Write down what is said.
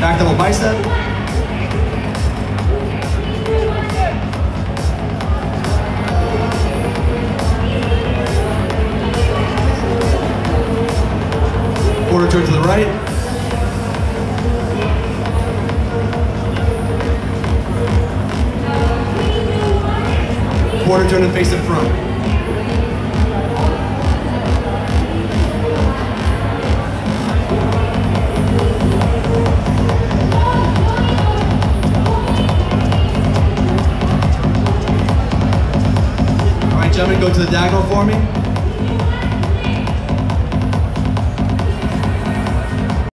Back double bicep. Quarter turn to the right. Quarter turn and face it front. Gentlemen, go to the diagonal for me.